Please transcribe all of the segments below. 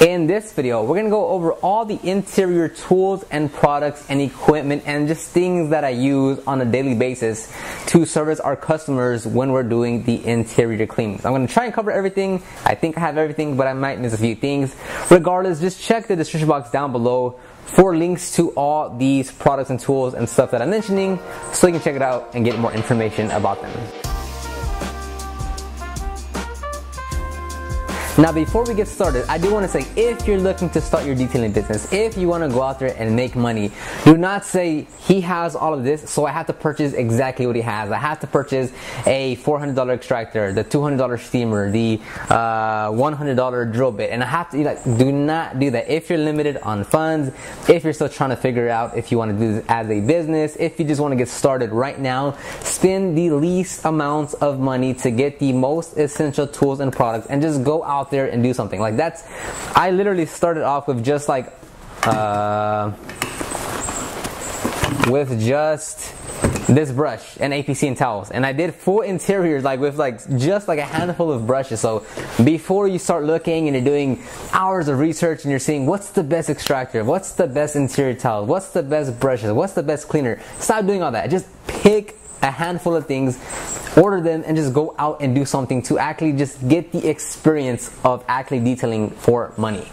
In this video, we're gonna go over all the interior tools and products and equipment and just things that I use on a daily basis to service our customers when we're doing the interior cleanings. I'm gonna try and cover everything. I think I have everything, but I might miss a few things. Regardless, just check the description box down below for links to all these products and tools and stuff that I'm mentioning so you can check it out and get more information about them. Now, before we get started, I do want to say if you're looking to start your detailing business, if you want to go out there and make money, do not say he has all of this, so I have to purchase exactly what he has. I have to purchase a $400 extractor, the $200 steamer, the uh, $100 drill bit, and I have to like do not do that. If you're limited on funds, if you're still trying to figure out if you want to do this as a business, if you just want to get started right now, spend the least amounts of money to get the most essential tools and products, and just go out out there and do something. Like that's, I literally started off with just like, uh, with just this brush and APC and towels. And I did full interiors like with like just like a handful of brushes. So before you start looking and you're doing hours of research and you're seeing what's the best extractor, what's the best interior towel, what's the best brushes, what's the best cleaner, stop doing all that. Just pick a handful of things, order them, and just go out and do something to actually just get the experience of actually detailing for money.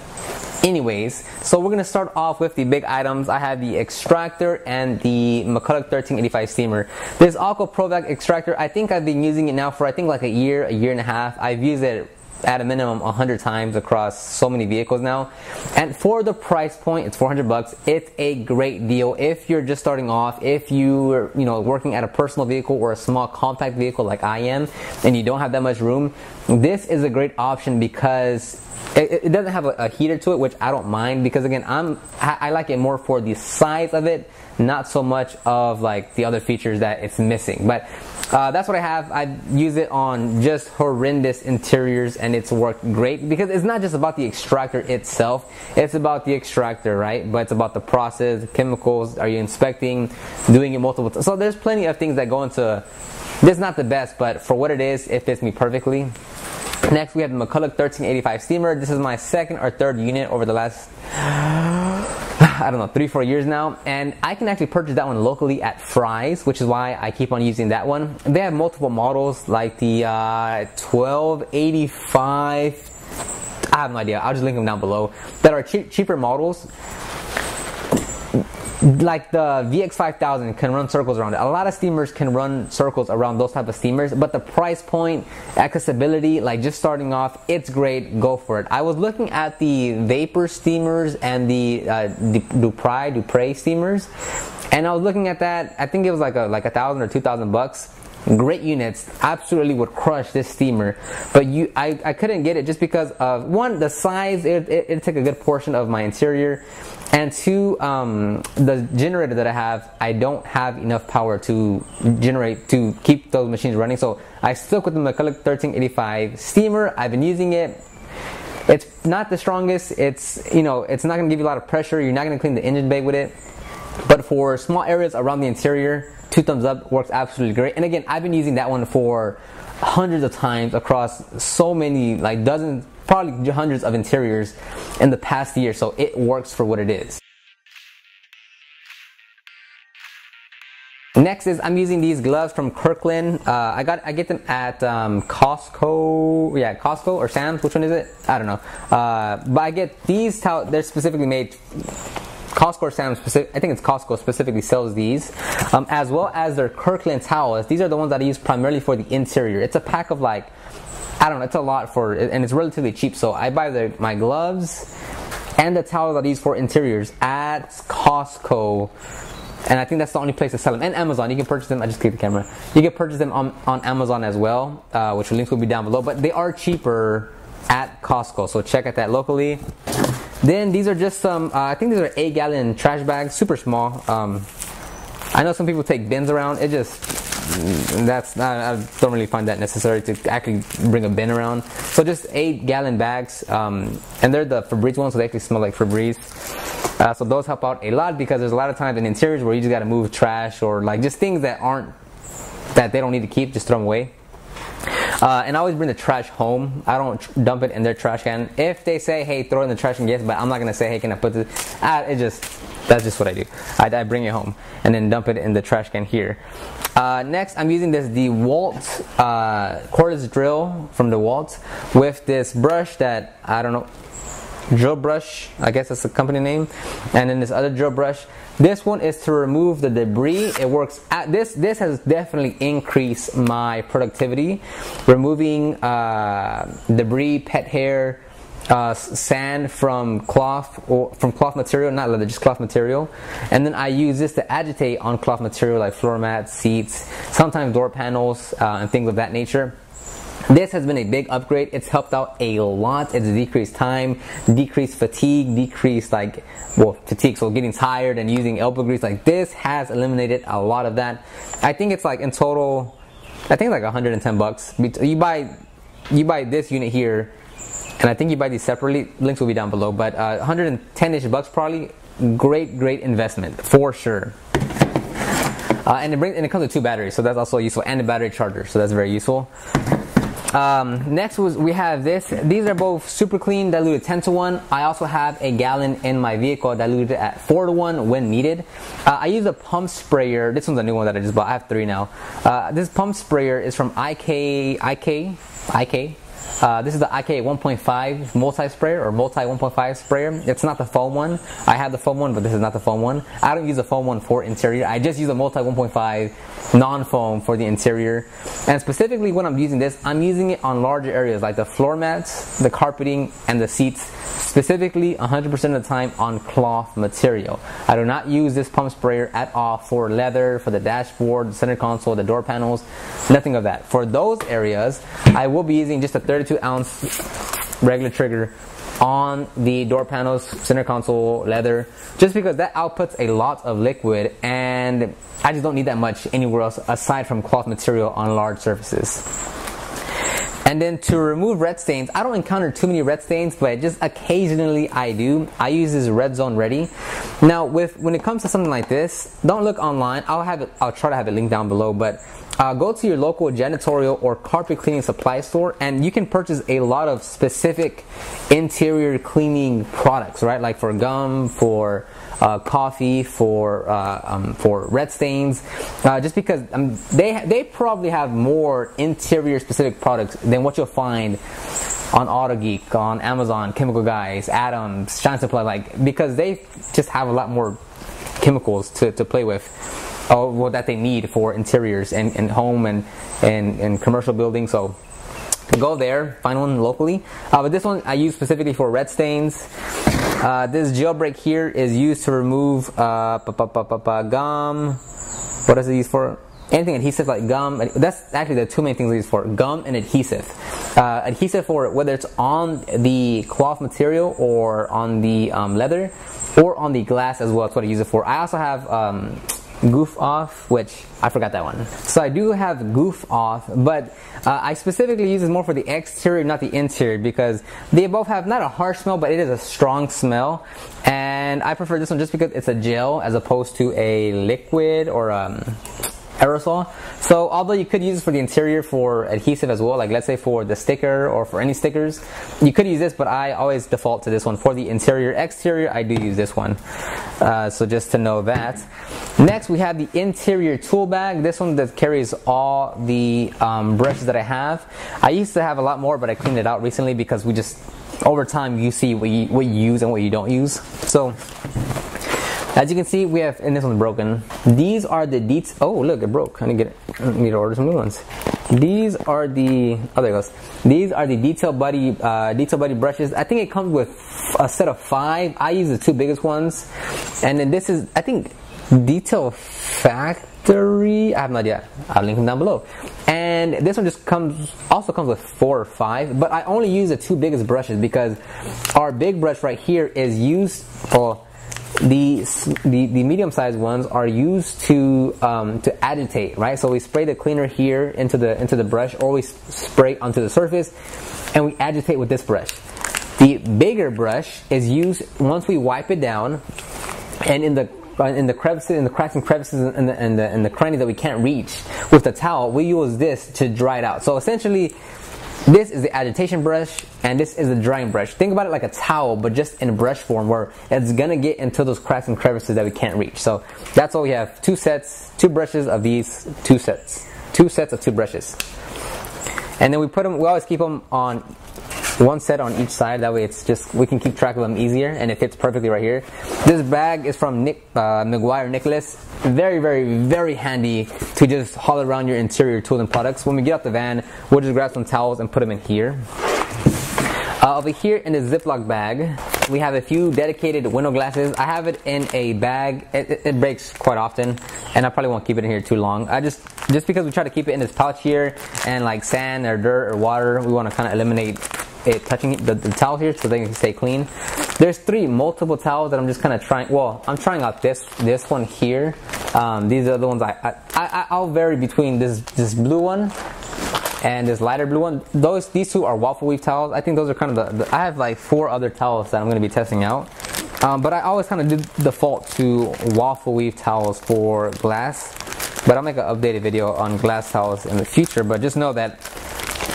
Anyways, so we're gonna start off with the big items. I have the extractor and the McCulloch 1385 steamer. This Aqua Pro Vac extractor, I think I've been using it now for I think like a year, a year and a half. I've used it at a minimum 100 times across so many vehicles now. And for the price point, it's 400 bucks. It's a great deal if you're just starting off, if you're, you know, working at a personal vehicle or a small compact vehicle like I am and you don't have that much room. This is a great option because it, doesn't have a, heater to it, which I don't mind because again, I'm I like it more for the size of it, not so much of like the other features that it's missing. But uh, that's what I have. I use it on just horrendous interiors and it's worked great because it's not just about the extractor itself, it's about the extractor, right? But it's about the process, chemicals, are you inspecting, doing it multiple times. So there's plenty of things that go into this, is not the best, but for what it is, it fits me perfectly. Next, we have the McCulloch 1385 steamer. This is my second or third unit over the last I don't know, three, four years now. And I can actually purchase that one locally at Fry's, which is why I keep on using that one. They have multiple models like the uh, 1285. I have no idea. I'll just link them down below. That are che- cheaper models like the VX5000 can run circles around it. A lot of steamers can run circles around those type of steamers, but the price point, accessibility, like just starting off, it's great. Go for it. I was looking at the Vapor steamers and the uh, Dupray Dupray steamers, and I was looking at that. I think it was like a like a thousand or two thousand bucks great units absolutely would crush this steamer but you I, I couldn't get it just because of one the size it, it, it took a good portion of my interior and two um, the generator that I have I don't have enough power to generate to keep those machines running. So I stuck with the McCulloch 1385 steamer. I've been using it. It's not the strongest. It's you know it's not going to give you a lot of pressure. You're not going to clean the engine bay with it. But for small areas around the interior two thumbs up works absolutely great. And again, I've been using that one for hundreds of times across so many, like dozens, probably hundreds of interiors in the past year. So it works for what it is. Next is I'm using these gloves from Kirkland. Uh, I got I get them at um, Costco, yeah, Costco or Sam's. Which one is it? I don't know. Uh, but I get these towels. They're specifically made Costco or Sam specific, I think it's Costco specifically sells these, um, as well as their Kirkland towels. These are the ones that I use primarily for the interior. It's a pack of like, I don't know, it's a lot for, and it's relatively cheap. So I buy the, my gloves and the towels that I use for interiors at Costco. And I think that's the only place to sell them. And Amazon, you can purchase them. I just clicked the camera. You can purchase them on, on Amazon as well, uh, which links will be down below. But they are cheaper at Costco. So check out that locally. Then these are just some, uh, I think these are 8 gallon trash bags, super small. Um, I know some people take bins around. It just, that's not, I don't really find that necessary to actually bring a bin around. So just 8 gallon bags. Um, and they're the Febreze ones, so they actually smell like Febreze. Uh, so those help out a lot because there's a lot of times in interiors where you just got to move trash or like just things that aren't, that they don't need to keep, just throw them away. Uh, and I always bring the trash home. I don't tr- dump it in their trash can. If they say, hey, throw it in the trash can, yes, but I'm not gonna say, hey, can I put this? Ah, it just, that's just what I do. I, I, bring it home and then dump it in the trash can here. Uh, next, I'm using this DeWalt uh, cordless drill from the DeWalt with this brush that, I don't know, drill brush, I guess that's the company name, and then this other drill brush. This one is to remove the debris. It works at this. This has definitely increased my productivity, removing uh, debris, pet hair, uh, sand from cloth or from cloth material, not leather, just cloth material. And then I use this to agitate on cloth material like floor mats, seats, sometimes door panels, uh, and things of that nature. This has been a big upgrade. It's helped out a lot. It's decreased time, decreased fatigue, decreased like, well, fatigue, so getting tired and using elbow grease. Like this has eliminated a lot of that. I think it's like in total, I think like 110 bucks. You buy, you buy this unit here, and I think you buy these separately. Links will be down below, but uh, 110ish bucks probably. Great, great investment for sure. Uh, and it brings and it comes with two batteries, so that's also useful, and a battery charger, so that's very useful. Um, next was we have this. These are both super clean, diluted 10 to 1. I also have a gallon in my vehicle diluted at 4 to 1 when needed. Uh, I use a pump sprayer. This one's a new one that I just bought. I have three now. Uh, this pump sprayer is from IK, IK, IK, uh, this is the IK 1.5 multi sprayer or multi 1.5 sprayer. It's not the foam one. I have the foam one, but this is not the foam one. I don't use the foam one for interior. I just use a multi 1.5 non foam for the interior. And specifically when I'm using this, I'm using it on larger areas like the floor mats, the carpeting, and the seats. Specifically, 100% of the time on cloth material. I do not use this pump sprayer at all for leather, for the dashboard, the center console, the door panels, nothing of that. For those areas, I will be using just a 32 ounce regular trigger on the door panels, center console, leather, just because that outputs a lot of liquid and I just don't need that much anywhere else aside from cloth material on large surfaces. And then to remove red stains, I don't encounter too many red stains, but just occasionally I do. I use this Red Zone Ready. Now, with when it comes to something like this, don't look online. I'll have it. I'll try to have it linked down below, but uh, go to your local janitorial or carpet cleaning supply store and you can purchase a lot of specific interior cleaning products right like for gum for uh, coffee for uh, um, for red stains uh, just because um, they they probably have more interior specific products than what you'll find on AutoGeek, on Amazon, Chemical Guys, Adams, Shine Supply, like because they just have a lot more chemicals to, to play with or well, that they need for interiors and, and home and, and, and commercial buildings. So go there, find one locally. Uh, but this one I use specifically for red stains. Uh, this Gel Break here is used to remove uh, gum. What is it used for? Anything adhesive like gum. That's actually the two main things used for gum and adhesive. Uh, adhesive for whether it's on the cloth material or on the um, leather or on the glass as well. That's what I use it for. I also have um, goof off, which I forgot that one. So I do have goof off, but uh, I specifically use it more for the exterior, not the interior, because they both have not a harsh smell, but it is a strong smell. And I prefer this one just because it's a gel as opposed to a liquid or um, aerosol. So although you could use it for the interior for adhesive as well, like let's say for the sticker or for any stickers, you could use this, but I always default to this one. For the interior, exterior, I do use this one. Uh, so just to know that. Next, we have the interior tool bag. This one that carries all the um, brushes that I have. I used to have a lot more, but I cleaned it out recently because we just, over time, you see what you, what you use and what you don't use. So as you can see, we have, and this one's broken. These are the deets. Oh, look, it broke. I need to get, I need to order some new ones. These are the, oh, there goes. These are the Detail Buddy, uh, Detail Buddy brushes. I think it comes with a set of five. I use the two biggest ones. And then this is, I think, Detail Factory. I have no idea. I'll link them down below. And this one just comes, also comes with four or five, but I only use the two biggest brushes because our big brush right here is used, for the, the, medium-sized ones are used to um, to agitate, right? So we spray the cleaner here into the into the brush, or we spray onto the surface, and we agitate with this brush. The bigger brush is used once we wipe it down, and in the in the crevices, in the cracks and crevices, and the, and the, and the crannies that we can't reach with the towel, we use this to dry it out. So essentially, this is the agitation brush and this is the drying brush. Think about it like a towel, but just in a brush form where it's gonna get into those cracks and crevices that we can't reach. So that's all we have. Two sets, two brushes of these two sets. Two sets of two brushes. And then we put them, we always keep them on one set on each side. That way it's just, we can keep track of them easier and it fits perfectly right here. This bag is from Nick, uh, McGuire Nicholas. Very, very, very handy to just haul around your interior tools and products. When we get out the van, we'll just grab some towels and put them in here. Uh, over here in the Ziploc bag, we have a few dedicated window glasses. I have it in a bag. It, it, it, breaks quite often, and I probably won't keep it in here too long. I just, just because we try to keep it in this pouch here, and like sand or dirt or water, we want to kind of eliminate it touching the, the towel here so they can stay clean. There's three multiple towels that I'm just kind of trying. Well, I'm trying out this this one here. Um, these are the ones I, I, I I'll vary between this this blue one and this lighter blue one. Those these two are waffle weave towels. I think those are kind of the, the I have like four other towels that I'm going to be testing out. Um, but I always kind of do default to waffle weave towels for glass. But I'll make an updated video on glass towels in the future. But just know that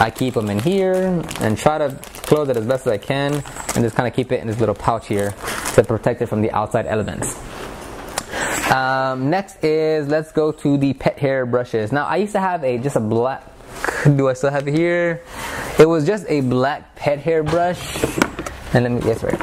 I keep them in here and try to close it as best as I can and just kind of keep it in this little pouch here to protect it from the outside elements. Um, next is let's go to the pet hair brushes. Now I used to have a just a black. Do I still have it here? It was just a black pet hair brush, and let me guess right.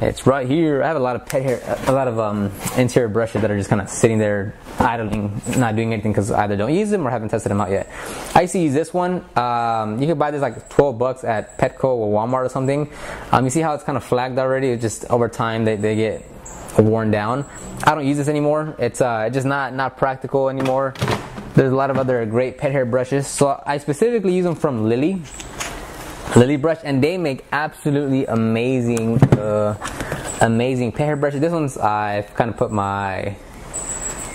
It's right here. I have a lot of pet hair, a lot of um, interior brushes that are just kind of sitting there idling, not not doing anything because either don't use them or haven't tested them out yet. I used to use this one. Um, you can buy this like 12 bucks at Petco or Walmart or something. Um, you see how it's kind of flagged already? It's just over time they, they get worn down. I don't use this anymore. It's uh, just not not practical anymore. There's a lot of other great pet hair brushes. So I specifically use them from Lilly. Lilly brush and they make absolutely amazing uh, amazing pet hair brushes. This one's I've kind of put my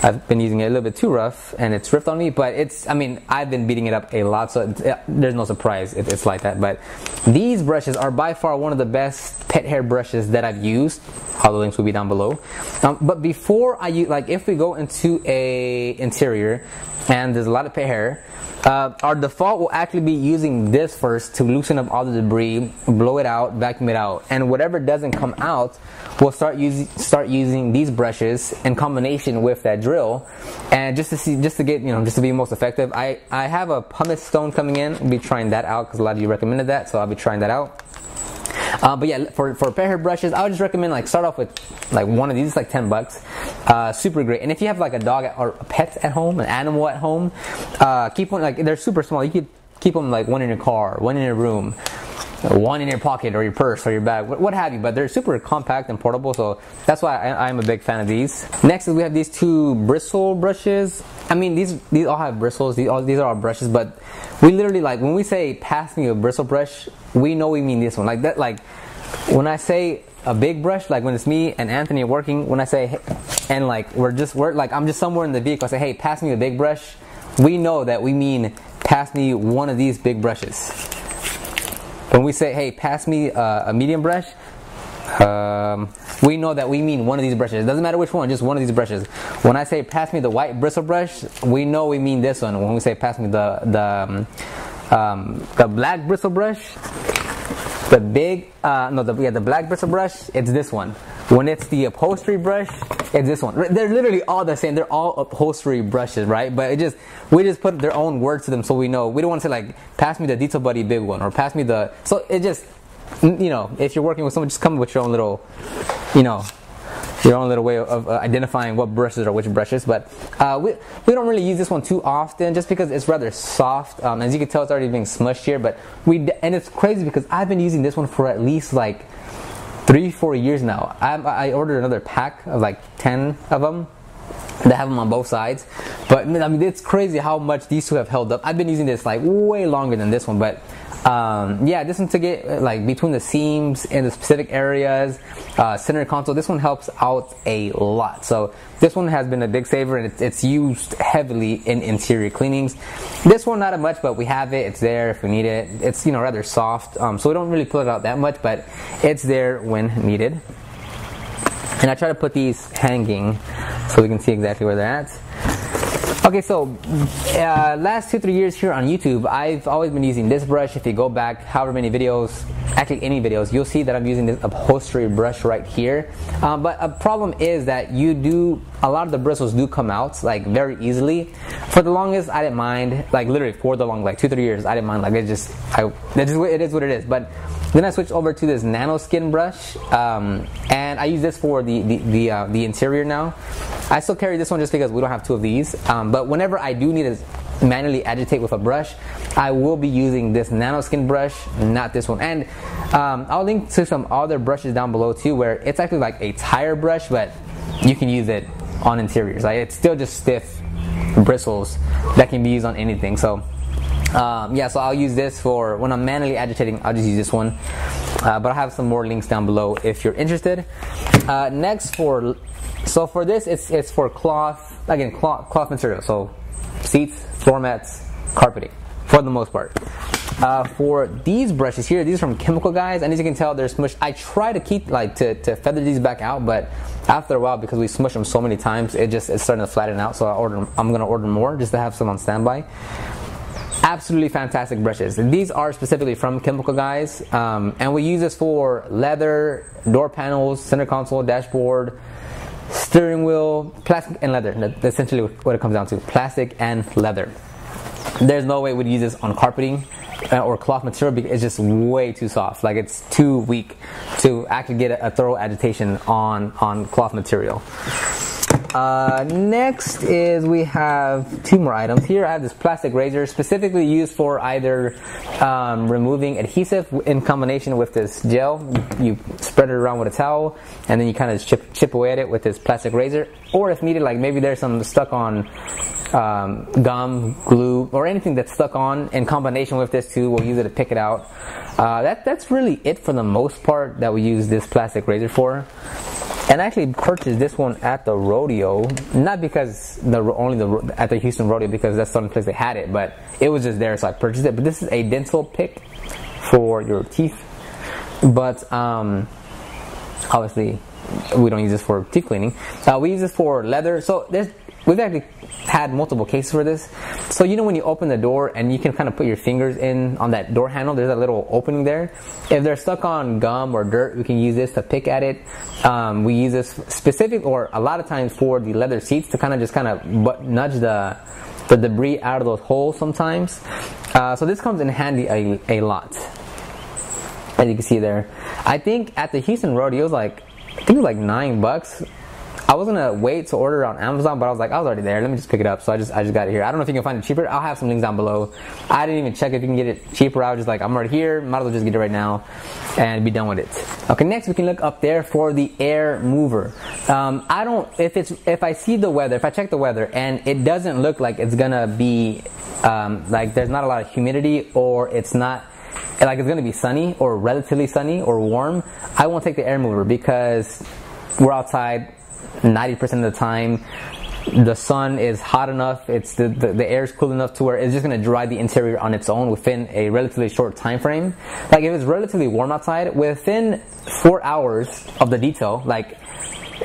I've been using it a little bit too rough and it's ripped on me, but it's, I mean, I've been beating it up a lot, so it, there's no surprise if it's like that. But these brushes are by far one of the best pet hair brushes that I've used. All the links will be down below. Um, but before I use, like if we go into a interior and there's a lot of hair, uh, our default will actually be using this first to loosen up all the debris, blow it out, vacuum it out, and whatever doesn't come out, we'll start using start using these brushes in combination with that drill, and just to see, just to get you know, just to be most effective. I I have a pumice stone coming in. I'll be trying that out because a lot of you recommended that, so I'll be trying that out. Uh, but yeah, for, for pet hair brushes, I would just recommend like start off with like one of these, like 10 bucks. Uh, super great. And if you have like a dog or a pet at home, an animal at home, uh, keep one, like they're super small. You could keep them like one in your car, one in your room, one in your pocket or your purse or your bag, what, have you. But they're super compact and portable, so that's why I, am a big fan of these. Next is we have these two bristle brushes. I mean, these these all have bristles. These all these are all brushes, but we literally like when we say pass me a bristle brush, we know we mean this one. Like that, like when I say a big brush, like when it's me and Anthony working, when I say and like we're just we're like I'm just somewhere in the vehicle, I say hey, pass me a big brush. We know that we mean pass me one of these big brushes. When we say, hey, pass me uh, a medium brush, um, we know that we mean one of these brushes. It doesn't matter which one, just one of these brushes. When I say pass me the white bristle brush, we know we mean this one. When we say pass me the the um, um, the black bristle brush, the big uh, no the yeah the black bristle brush, it's this one. When it's the upholstery brush, it's this one. They're literally all the same. They're all upholstery brushes, right? But it just we just put their own words to them so we know. We don't want to say like pass me the Detail Buddy big one or pass me the. So it just you know if you're working with someone, just come with your own little, you know, your own little way of uh, identifying what brushes are which brushes. But uh, we, we don't really use this one too often just because it's rather soft. Um, as you can tell, it's already being smushed here. But we and it's crazy because I've been using this one for at least like three, four years now. I, I ordered another pack of like 10 of them. They have them on both sides. But I mean, it's crazy how much these two have held up. I've been using this like way longer than this one, but um, yeah, this one to get like between the seams in the specific areas, uh, center console. This one helps out a lot. So this one has been a big saver and it's, it's used heavily in interior cleanings. This one not a much, but we have it. It's there if we need it. It's you know rather soft, um, so we don't really pull it out that much, but it's there when needed. And I try to put these hanging so we can see exactly where they're at. Okay, so uh, last two, three years here on YouTube, I've always been using this brush. If you go back however many videos, actually any videos, you'll see that I'm using this upholstery brush right here. Um, but a problem is that you do, a lot of the bristles do come out like very easily. For the longest, I didn't mind, like literally for the long, like two, three years, I didn't mind. Like it just, I, it, just, it is what it is. But then I switched over to this Nanoskin brush, um, and I use this for the the the, uh, the, interior now. I still carry this one just because we don't have two of these. Um, but whenever I do need to manually agitate with a brush, I will be using this Nanoskin brush, not this one. And um, I'll link to some other brushes down below too, where it's actually like a tire brush, but you can use it on interiors. Like it's still just stiff bristles that can be used on anything. So um, yeah, so I'll use this for when I'm manually agitating. I'll just use this one, uh, but I'll have some more links down below if you're interested. Uh, next for so for this, it's it's for cloth again cloth cloth material. So seats, floor mats, carpeting for the most part. Uh, for these brushes here, these are from Chemical Guys, and as you can tell, they're smushed. I try to keep like to, to feather these back out, but after a while, because we smush them so many times, it just it's starting to flatten out. So I order, I'm gonna order more just to have some on standby absolutely fantastic brushes. These are specifically from Chemical Guys, um, and we use this for leather, door panels, center console, dashboard, steering wheel, plastic and leather. That's essentially what it comes down to: plastic and leather. There's no way we'd use this on carpeting uh, or cloth material because it's just way too soft. Like it's too weak to actually get a, a thorough agitation on on cloth material. Uh, next is we have two more items. Here I have this plastic razor specifically used for either um, removing adhesive in combination with this gel. You, you, spread it around with a towel and then you kind of chip, chip away at it with this plastic razor. Or if needed, like maybe there's some stuck on um, gum, glue, or anything that's stuck on in combination with this too, we'll use it to pick it out. Uh, that, that's really it for the most part that we use this plastic razor for and I actually purchased this one at the rodeo, not because the only the at the Houston rodeo because that's the only place they had it, but it was just there, so I purchased it. But this is a dental pick for your teeth, but um, obviously we don't use this for teeth cleaning. Uh, we use this for leather. So there's we've actually had multiple cases for this. So you know when you open the door and you can kind of put your fingers in on that door handle, there's a little opening there. If they're stuck on gum or dirt, we can use this to pick at it. Um, we use this specific or a lot of times for the leather seats to kind of just kind of nudge the the debris out of those holes sometimes. Uh, so this comes in handy a, a lot. As you can see there. I think at the Houston Rodeo, it was like, I think it was like nine bucks I was gonna wait to order on Amazon, but I was like, I was already there. Let me just pick it up. So I just I just got it here. I don't know if you can find it cheaper. I'll have some links down below. I didn't even check if you can get it cheaper. I was just like, I'm already here. Might as well just get it right now and be done with it. Okay, next we can look up there for the air mover. Um, I don't if it's if I see the weather, if I check the weather and it doesn't look like it's gonna be um, like there's not a lot of humidity or it's not like it's gonna be sunny or relatively sunny or warm, I won't take the air mover because we're outside 90% of the time the sun is hot enough it's the, the, the, air is cool enough to where it's just going to dry the interior on its own within a relatively short time frame like if it's relatively warm outside within four hours of the detail like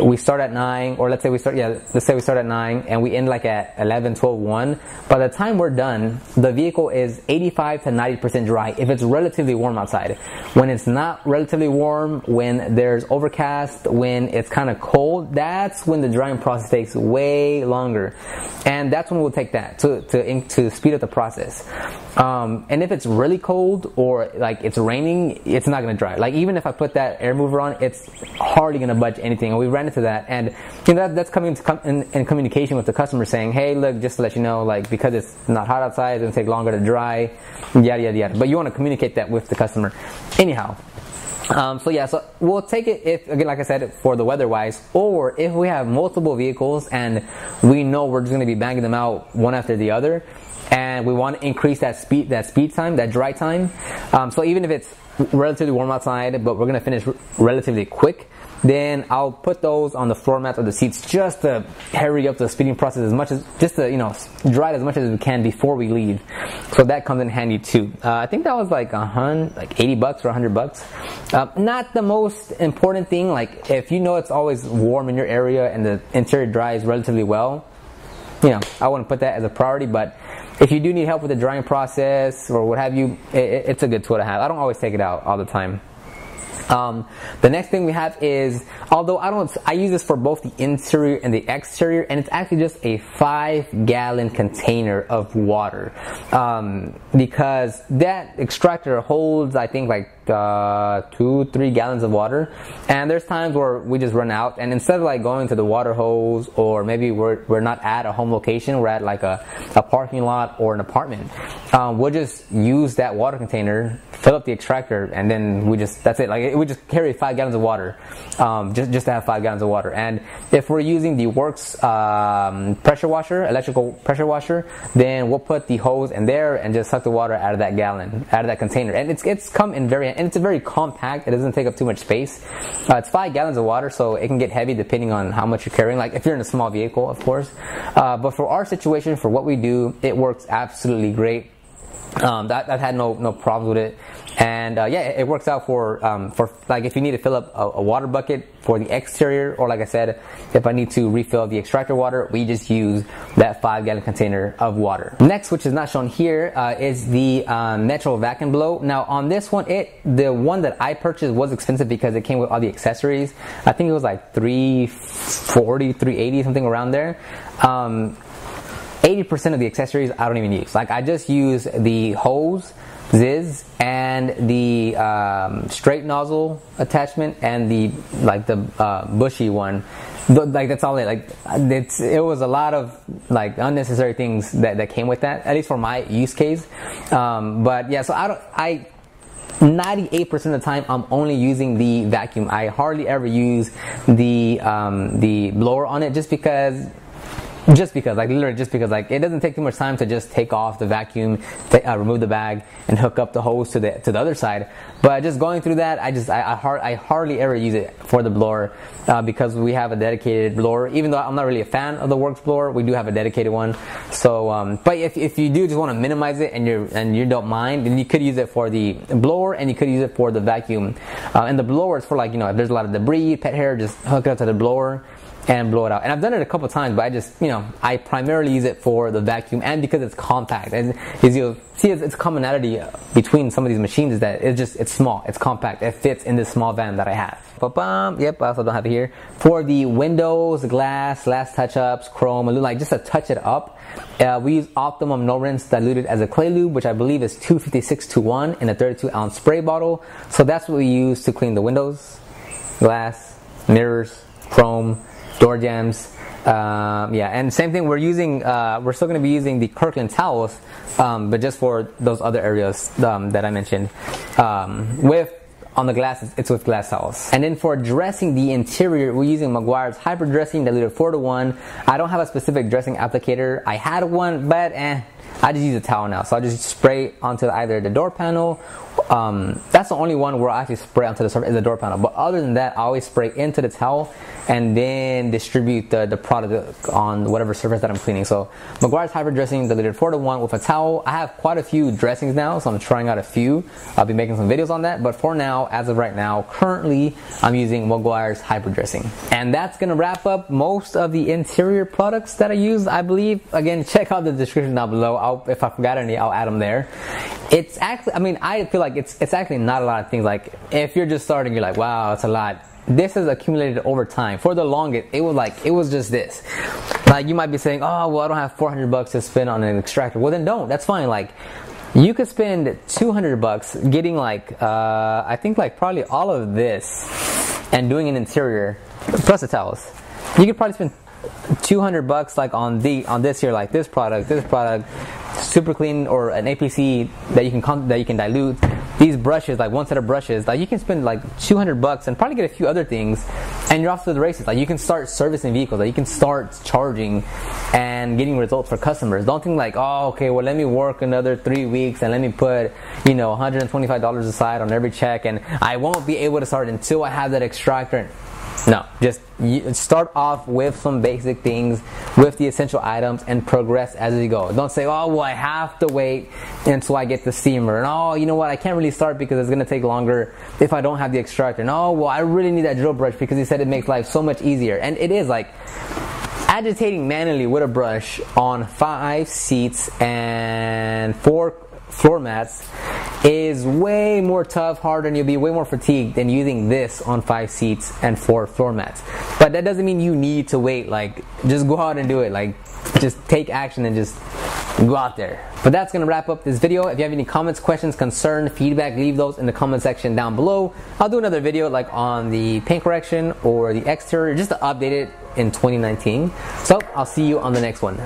we start at 9 or let's say we start yeah let's say we start at 9 and we end like at 11 12 1 by the time we're done the vehicle is 85 to 90% dry if it's relatively warm outside. When it's not relatively warm when there's overcast when it's kind of cold that's when the drying process takes way longer. And that's when we'll take that to to, to speed up the process. Um, and if it's really cold or like it's raining it's not going to dry. Like even if I put that air mover on it's hardly going to budge anything. And we ran into that, and you know that, that's coming com- in, in, communication with the customer, saying, "Hey, look, just to let you know, like because it's not hot outside, it's gonna take longer to dry, yada yada yada." But you want to communicate that with the customer, anyhow. Um, so yeah, so we'll take it if again, like I said, for the weather wise, or if we have multiple vehicles and we know we're just going to be banging them out one after the other, and we want to increase that speed, that speed time, that dry time. Um, so even if it's relatively warm outside, but we're going to finish relatively quick, then I'll put those on the floor mats or the seats just to hurry up the speeding process as much as, just to, you know, dry it as much as we can before we leave. So that comes in handy too. Uh, I think that was like a hundred, like 80 bucks or 100 bucks. Uh, not the most important thing, like if you know it's always warm in your area and the interior dries relatively well, you know, I wouldn't put that as a priority, but if you do need help with the drying process or what have you, it, it's a good tool to have. I don't always take it out all the time. Um, the next thing we have is, although I don't, I use this for both the interior and the exterior, and it's actually just a five gallon container of water. Um, because that extractor holds, I think, like uh, two, three gallons of water. And there's times where we just run out, and instead of like going to the water hose, or maybe we're, we're not at a home location, we're at like a, a parking lot or an apartment, um, we'll just use that water container, fill up the extractor, and then we just, that's it. Like, we just carry five gallons of water, um, just, just to have five gallons of water. And if we're using the Worx um, pressure washer, electrical pressure washer, then we'll put the hose in there and just suck the water out of that gallon, out of that container. And it's, it's come in very and it's a very compact. It doesn't take up too much space. Uh, it's five gallons of water, so it can get heavy depending on how much you're carrying. Like if you're in a small vehicle, of course. Uh, but for our situation, for what we do, it works absolutely great. Um, that I've had no no problems with it, and uh, yeah, it, it, works out for um, for like if you need to fill up a, a, water bucket for the exterior, or like I said, if I need to refill the extractor water, we just use that five gallon container of water. Next, which is not shown here, uh, is the um, Metro Vac n Blo. Now on this one, it the one that I purchased was expensive because it came with all the accessories. I think it was like 340, 380, something around there. Um, 80% of the accessories I don't even use. Like I just use the hose, Ziz, and the um, straight nozzle attachment and the like the uh, bushy one. Like that's all it. Like it's it was a lot of like unnecessary things that, that came with that. At least for my use case. Um, but yeah, so I don't I 98% of the time I'm only using the vacuum. I hardly ever use the um, the blower on it just because just because, like literally just because, like it doesn't take too much time to just take off the vacuum, uh, remove the bag, and hook up the hose to the to the other side. But just going through that, I just I, I, hard, I hardly ever use it for the blower uh, because we have a dedicated blower. Even though I'm not really a fan of the Worx blower, we do have a dedicated one. So, um, but if, if you do just want to minimize it and you and you don't mind, then you could use it for the blower and you could use it for the vacuum. Uh, and the blower is for like you know if there's a lot of debris, pet hair, just hook it up to the blower and blow it out. And I've done it a couple times, but I just, you know, I primarily use it for the vacuum and because it's compact. And as you'll see, it's, commonality between some of these machines is that it's just, it's small, it's compact, it fits in this small van that I have. Ba-bum. Yep, I also don't have it here. For the windows, glass, last touch-ups, chrome, a little like just to touch it up, uh, we use Optimum No Rinse diluted as a clay lube, which I believe is 256 to 1 in a 32 ounce spray bottle. So that's what we use to clean the windows, glass, mirrors, chrome, door jambs. Um, yeah, and same thing. We're using. Uh, we're still going to be using the Kirkland towels, um, but just for those other areas um, that I mentioned. Um, with on the glass, it's with glass towels. And then for dressing the interior, we're using Meguiar's Hyper Dressing diluted four to one. I don't have a specific dressing applicator. I had one, but eh. I just use a towel now, so I just spray onto either the door panel um, that's the only one where I actually spray onto the surface is the door panel. But other than that, I always spray into the towel and then distribute the, the product on whatever surface that I'm cleaning. So Meguiar's Hyper Dressing diluted 4 to 1 with a towel. I have quite a few dressings now, so I'm trying out a few. I'll be making some videos on that. But for now, as of right now, currently I'm using Meguiar's Hyper Dressing. And that's going to wrap up most of the interior products that I use, I believe. Again, check out the description down below. I'll, if I forgot any, I'll add them there. It's actually, I mean, I feel like it's it's actually not a lot of things. Like if you're just starting, you're like, wow, it's a lot. This has accumulated over time. For the longest, it was like it was just this. Like you might be saying, oh, well, I don't have 400 bucks to spend on an extractor. Well, then don't. That's fine. Like you could spend 200 bucks getting like uh, I think like probably all of this and doing an interior plus the towels. You could probably spend 200 bucks like on the on this here like this product, this product, super clean or an APC that you can that you can dilute. These brushes, like one set of brushes, like you can spend like 200 bucks and probably get a few other things, and you're off to the races. Like you can start servicing vehicles, like you can start charging and getting results for customers. Don't think like, oh, okay, well let me work another three weeks and let me put you know 125 dollars aside on every check, and I won't be able to start until I have that extractor. No, just start off with some basic things, with the essential items, and progress as you go. Don't say, oh, well, I have to wait until I get the steamer. And oh, you know what, I can't really start because it's going to take longer if I don't have the extractor. And oh, well, I really need that drill brush because he said it makes life so much easier. And it is like, agitating manually with a brush on five seats and four floor mats is way more tough, harder, and you'll be way more fatigued than using this on five seats and four floor mats. But that doesn't mean you need to wait. Like, just go out and do it. Like, just take action and just go out there. But that's gonna wrap up this video. If you have any comments, questions, concern, feedback, leave those in the comment section down below. I'll do another video like on the paint correction or the exterior just to update it in 2019. So I'll see you on the next one.